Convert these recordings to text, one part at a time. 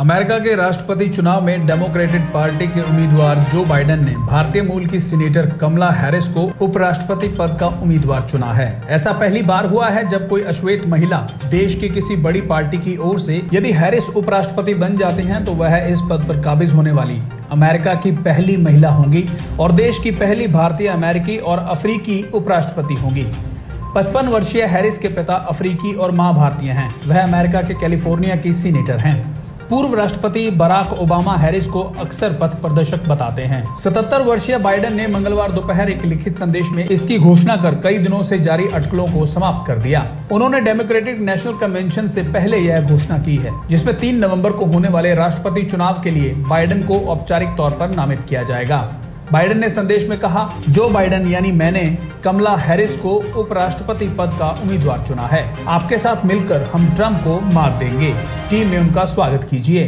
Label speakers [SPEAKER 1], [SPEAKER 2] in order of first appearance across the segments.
[SPEAKER 1] America के राष्ट्रपति चुनाव में डेमोक्रेटिक पार्टी के उम्मीदवार जो बाइडेन ने भारतीय मूल की सीनेटर कमला हैरिस को उपराष्ट्रपति पद का उम्मीदवार चुना है। ऐसा पहली बार हुआ है जब कोई अश्वेत महिला देश की किसी बड़ी पार्टी की ओर से यदि हैरिस उपराष्ट्रपति बन जाते हैं तो वह इस पद पर काबिज होने वाली। अमेरिका की पहली महिला होंगी और देश की पहली भारतीय अमेरिकी और अफ्रीकी उपराष्ट्रपति होंगी। पचपन वर्षीय हैरिस के पिता अफ्रीकी और माँ भारतीय हैं। वह अमेरिका के कैलिफ़ोर्निया की सीनेटर हैं। पूर्व राष्ट्रपति बराक ओबामा हैरिस को अक्सर पथ प्रदर्शक बताते हैं। 77 वर्षीय बाइडेन ने मंगलवार दोपहर एक लिखित संदेश में इसकी घोषणा कर कई दिनों से जारी अटकलों को समाप्त कर दिया। उन्होंने डेमोक्रेटिक नेशनल कन्वेंशन से पहले यह घोषणा की है, जिसमें तीन नवंबर को होने वाले राष्ट्रपति चुनाव के लिए बाइडन को औपचारिक तौर पर नामित किया जाएगा। बाइडेन ने संदेश में कहा, जो बाइडेन यानी मैंने कमला हैरिस को उपराष्ट्रपति पद का उम्मीदवार चुना है। आपके साथ मिलकर हम ट्रंप को मार देंगे। टीम में उनका स्वागत कीजिए।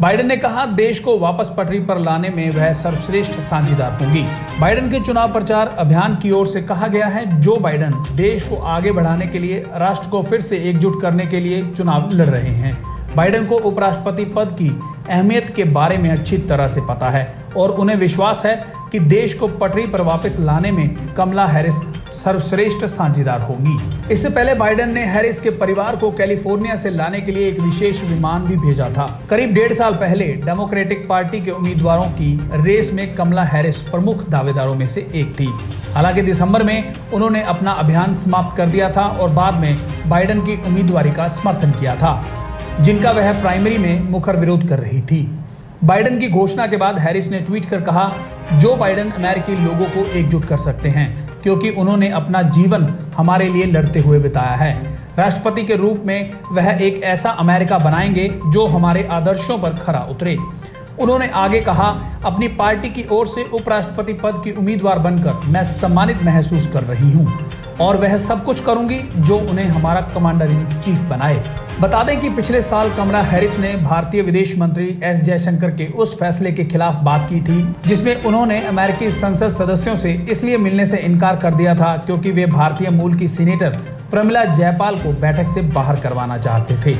[SPEAKER 1] बाइडेन ने कहा, देश को वापस पटरी पर लाने में वह सर्वश्रेष्ठ साझीदार होंगी। बाइडेन के चुनाव प्रचार अभियान की ओर से कहा गया है, जो बाइडेन देश को आगे बढ़ाने के लिए, राष्ट्र को फिर से एकजुट करने के लिए चुनाव लड़ रहे हैं। बाइडेन को उपराष्ट्रपति पद की अहमियत के बारे में अच्छी तरह से पता है और उन्हें विश्वास है कि देश को पटरी पर वापस लाने में कमला हैरिस सर्वश्रेष्ठ साझीदार होगी। इससे पहले बाइडेन ने हैरिस के परिवार को कैलिफ़ोर्निया से लाने के लिए एक विशेष विमान भी भेजा था। करीब डेढ़ साल पहले डेमोक्रेटिक पार्टी के उम्मीदवारों की रेस में कमला हैरिस प्रमुख दावेदारों में से एक थी। हालाँकि दिसंबर में उन्होंने अपना अभियान समाप्त कर दिया था और बाद में बाइडेन की उम्मीदवारी का समर्थन किया था, जिनका वह प्राइमरी में मुखर विरोध कर रही थी। बाइडेन की घोषणा के बाद हैरिस ने ट्वीट कर कहा, जो बाइडेन अमेरिकी लोगों को एकजुट कर सकते हैं, क्योंकि उन्होंने अपना जीवन हमारे लिए लड़ते हुए बिताया है। राष्ट्रपति के रूप में वह एक ऐसा अमेरिका बनाएँगे जो हमारे आदर्शों पर खरा उतरे। उन्होंने आगे कहा, अपनी पार्टी की ओर से उपराष्ट्रपति पद की उम्मीदवार बनकर मैं सम्मानित महसूस कर रही हूँ और वह सब कुछ करूँगी जो उन्हें हमारा कमांडर इन चीफ बनाए। बता दें कि पिछले साल कमला हैरिस ने भारतीय विदेश मंत्री एस जयशंकर के उस फैसले के खिलाफ बात की थी, जिसमें उन्होंने अमेरिकी संसद सदस्यों से इसलिए मिलने से इनकार कर दिया था क्योंकि वे भारतीय मूल की सीनेटर प्रमिला जयपाल को बैठक से बाहर करवाना चाहते थे।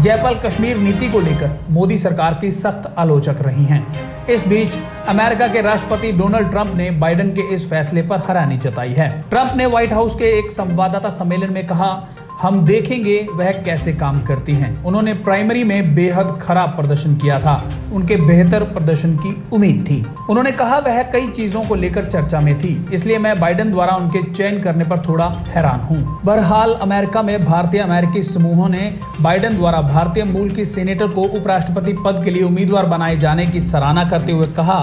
[SPEAKER 1] जयपाल कश्मीर नीति को लेकर मोदी सरकार की सख्त आलोचक रही हैं। इस बीच अमेरिका के राष्ट्रपति डोनाल्ड ट्रंप ने बाइडेन के इस फैसले पर हैरानी जताई है। ट्रंप ने व्हाइट हाउस के एक संवाददाता सम्मेलन में कहा, हम देखेंगे वह कैसे काम करती हैं। उन्होंने प्राइमरी में बेहद खराब प्रदर्शन किया था। उनके बेहतर प्रदर्शन की उम्मीद थी। उन्होंने कहा, वह कई चीज़ों को लेकर चर्चा में थी, इसलिए मैं बाइडेन द्वारा उनके चयन करने पर थोड़ा हैरान हूँ। बहरहाल, अमेरिका में भारतीय अमेरिकी समूहों ने बाइडेन द्वारा भारतीय मूल की सेनेटर को उपराष्ट्रपति पद के लिए उम्मीदवार बनाए जाने की सराहना करते हुए कहा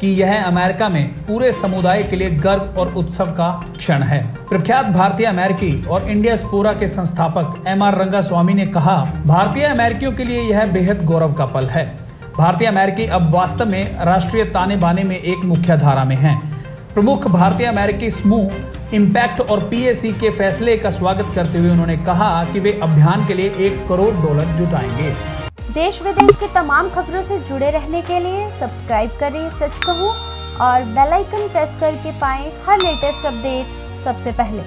[SPEAKER 1] कि यह अमेरिका में पूरे समुदाय के लिए गर्व और उत्सव का क्षण है। प्रख्यात भारतीय अमेरिकी और इंडिया स्पोरा के संस्थापक एम आर रंगास्वामी ने कहा, भारतीय अमेरिकियों के लिए यह बेहद गौरव का पल है। भारतीय अमेरिकी अब वास्तव में राष्ट्रीय ताने बाने में एक मुख्य धारा में हैं। प्रमुख भारतीय अमेरिकी समूह इम्पैक्ट और पीएसी के फैसले का स्वागत करते हुए उन्होंने कहा कि वे अभियान के लिए एक करोड़ डॉलर जुटाएँगे।
[SPEAKER 2] देश विदेश की तमाम खबरों से जुड़े रहने के लिए सब्सक्राइब करें सच कहूँ और बेल आइकन प्रेस करके पाएँ हर लेटेस्ट अपडेट सबसे पहले।